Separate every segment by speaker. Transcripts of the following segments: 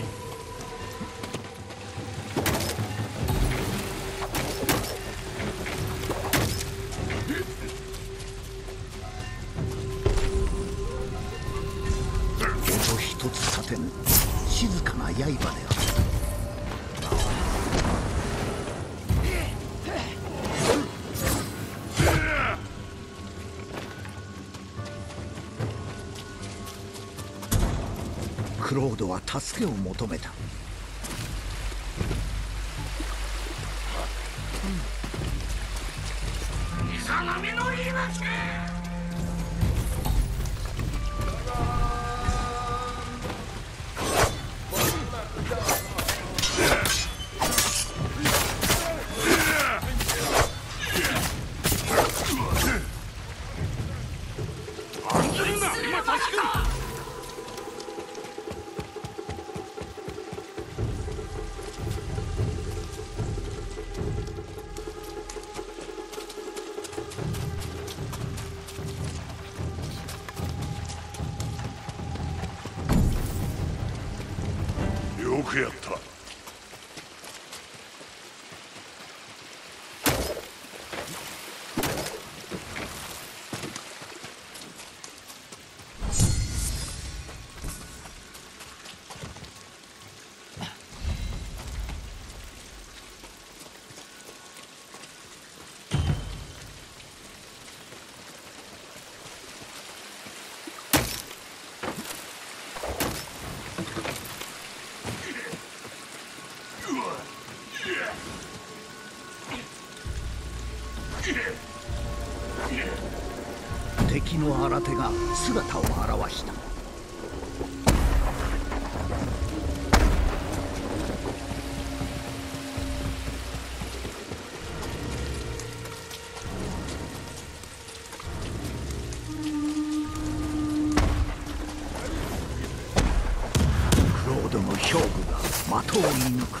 Speaker 1: な
Speaker 2: クロードは助けを求めた。
Speaker 1: 今助ける
Speaker 2: 敵の新手が姿を現した。クロードの兵具が的を射抜く。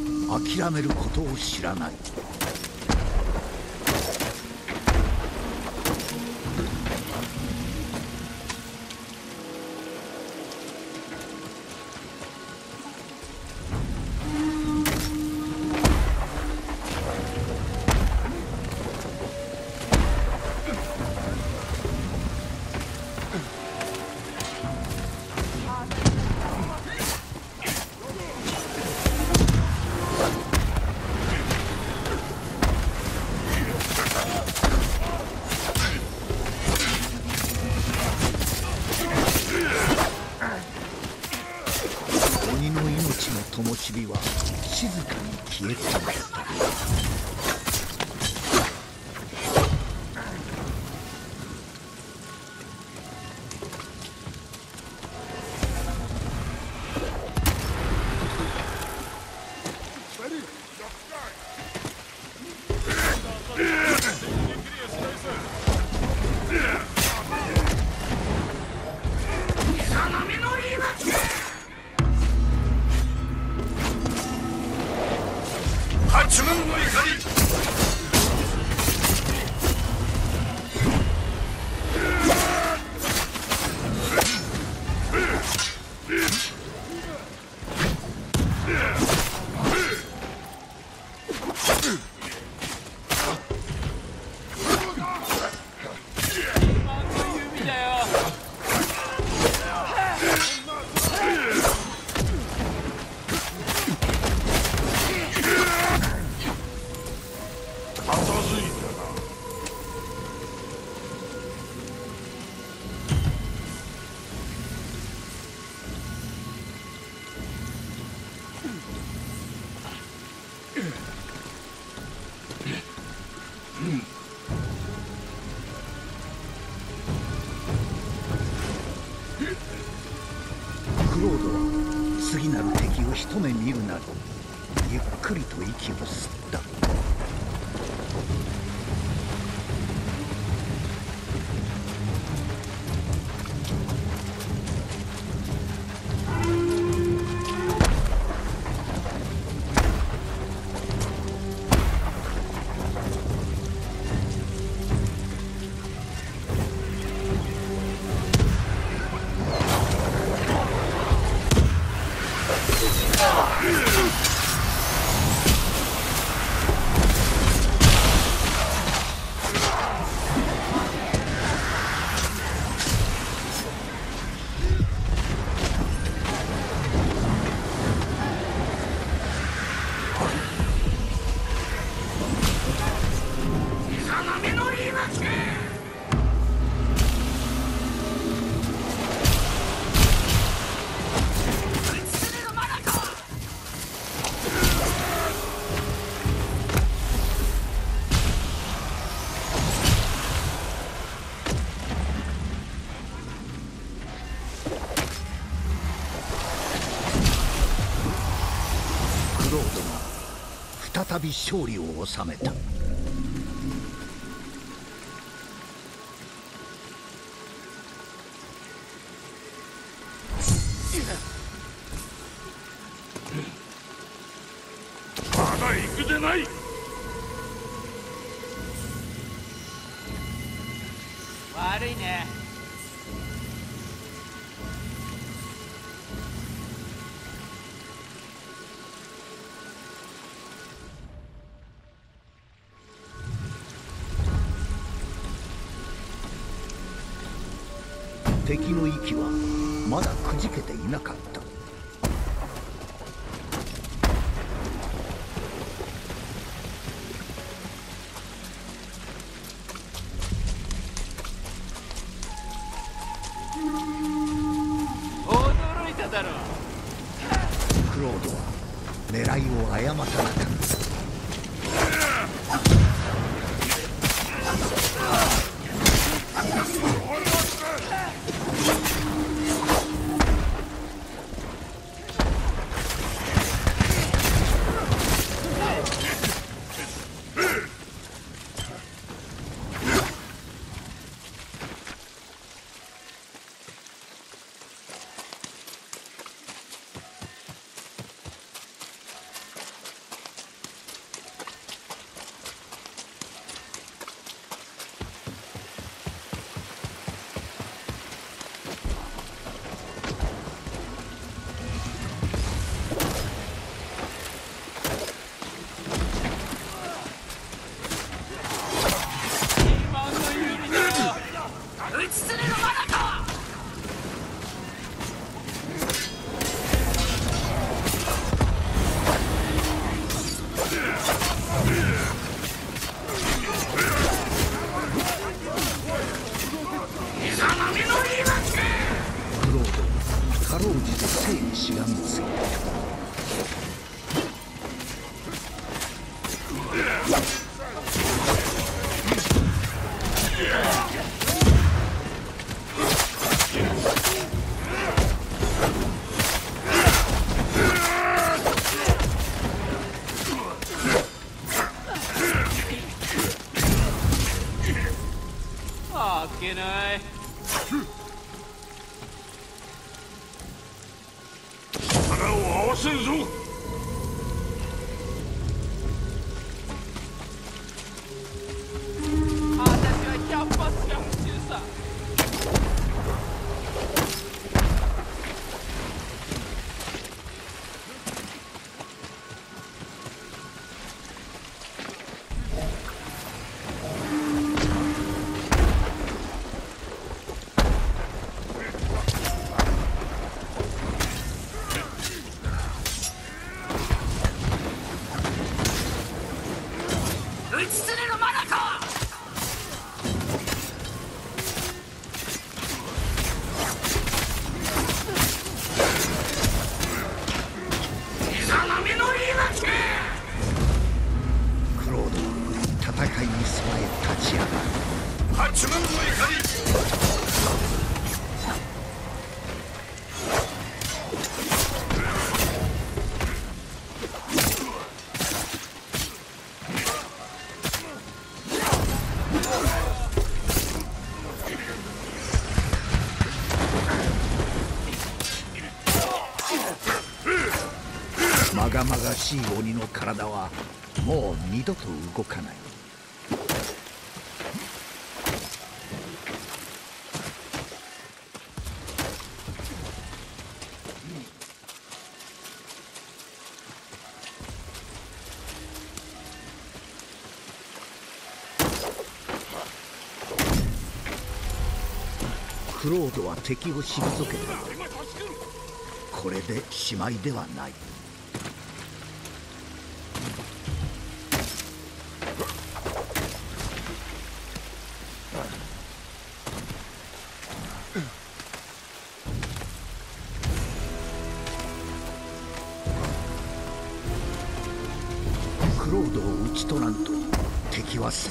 Speaker 2: 諦めることを知らない。ゆっくりと息を吸った。う っ再び勝利を収めた。
Speaker 1: まだ行くでない。
Speaker 2: 敵の息はまだくじけていなかった。
Speaker 3: you know.
Speaker 2: 荒々しい鬼の体はもう二度と動かない。クロードは敵を退けた。これでしまいではない。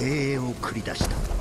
Speaker 2: 精鋭を繰り出した。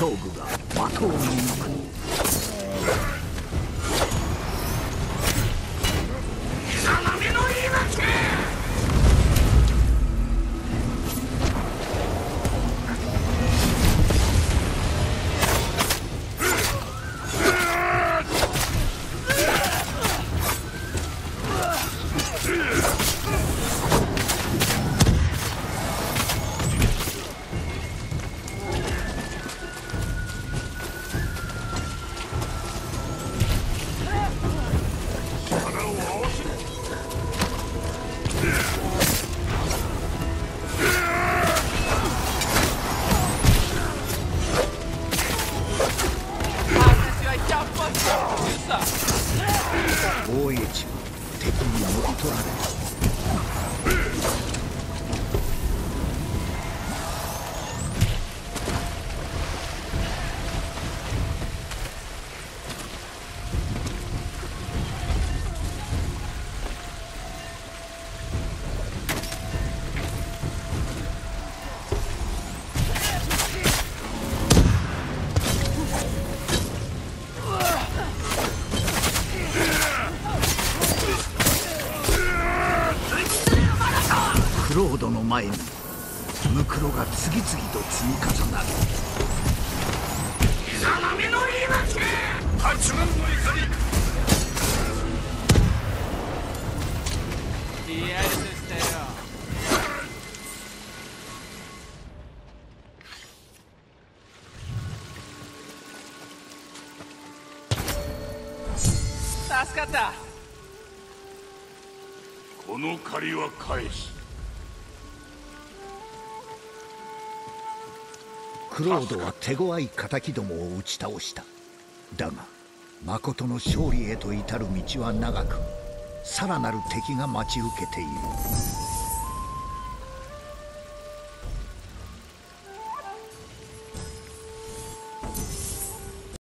Speaker 2: 勝負が的を射抜くにロードの前にムクロが次々と積み重なる。
Speaker 1: 斜めの言い訳！八万の怒り
Speaker 3: リアルでしたよ助かった。
Speaker 1: この借りは返す
Speaker 2: クロードは手強い敵どもを打ち倒した。だが誠の勝利へと至る道は長くさらなる敵が待ち受けている。